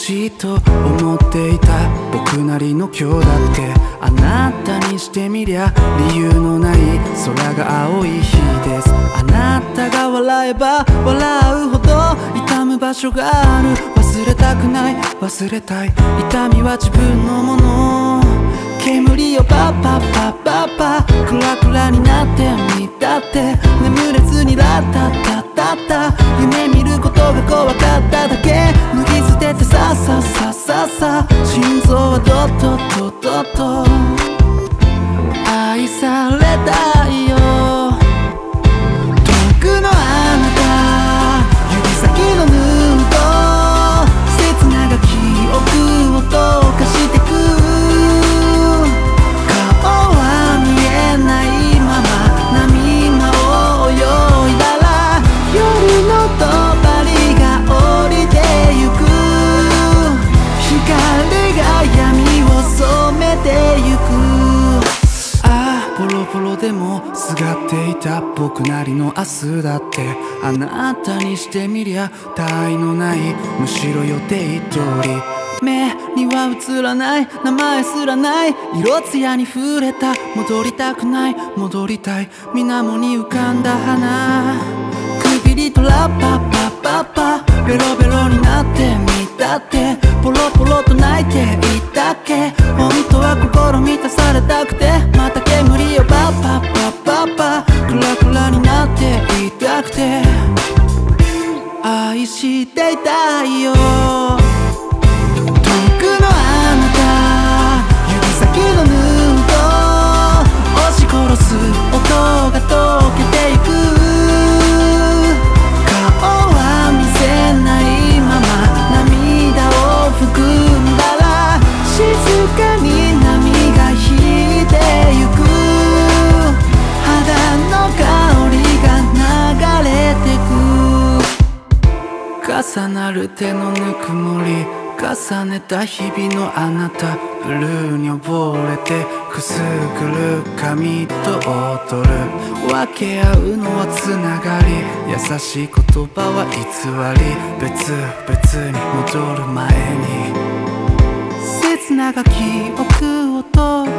しいと思っていた僕なりの今日だってあなたにしてみりゃ理由のない空が青い日ですあなたが笑えば笑うほど痛む場所がある忘れたくない忘れたい痛みは自分のもの煙をパッパッパッパッパクラクラになってみたって眠れずにラッタッタッタッタ夢見ああボロボロでもすがっていた僕なりの明日だって。あなたにしてみりゃ他愛のないむしろ予定通り。目には映らない名前すらない。色艶に触れた。戻りたくない。戻りたい。水面に浮かんだ花。くびりとラッパッパッパッパ。ベロベロになってみたって。ポロポロと泣いていたっけ。本当は心満たされたくて。愛していたいよ。重なる手のぬくもり重ねた日々のあなたブルーに溺れてくすぐる髪と踊る分け合うのはつながり優しい言葉は偽り。別々に戻る前に。切なが記憶を溶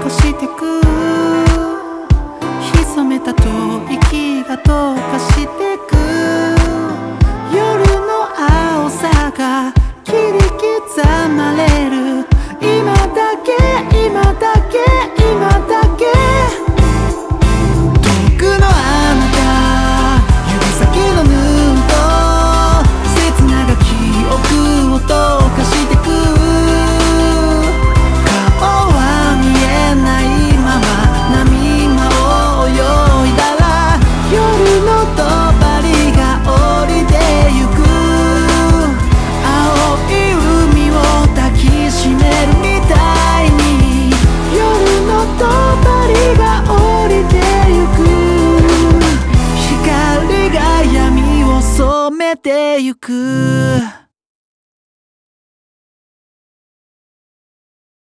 てゆく。